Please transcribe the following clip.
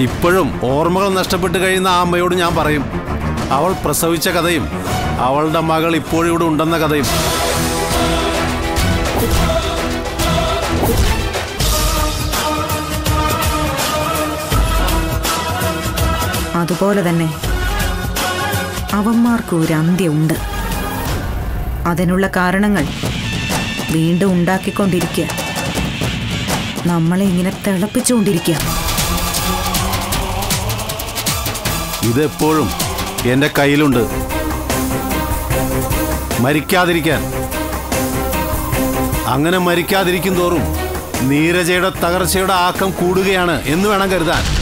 ഇപ്പോഴും ഓർമ്മകൾ നഷ്ടപ്പെട്ട് കഴിയുന്ന ആ അമ്മയോട് ഞാൻ പറയും അവൾ പ്രസവിച്ച കഥയും അവളുടെ മകൾ ഇപ്പോഴും ഇവിടെ ഉണ്ടെന്ന കഥയും. അതുപോലെ തന്നെ അവന്മാർക്ക് ഒരു അന്ത്യമുണ്ട് അതിനുള്ള കാരണങ്ങൾ വീണ്ടും ഉണ്ടാക്കിക്കൊണ്ടിരിക്കുക. നമ്മളെ ഇങ്ങനെ തിളപ്പിച്ചുകൊണ്ടിരിക്കുക. ഇതെപ്പോഴും എന്റെ കയ്യിലുണ്ട്. മരിക്കാതിരിക്കാൻ. അങ്ങനെ മരിക്കാതിരിക്കും തോറും നീരജയുടെ തകർച്ചയുടെ ആക്കം കൂടുകയാണ് എന്ന് വേണം കരുതാൻ.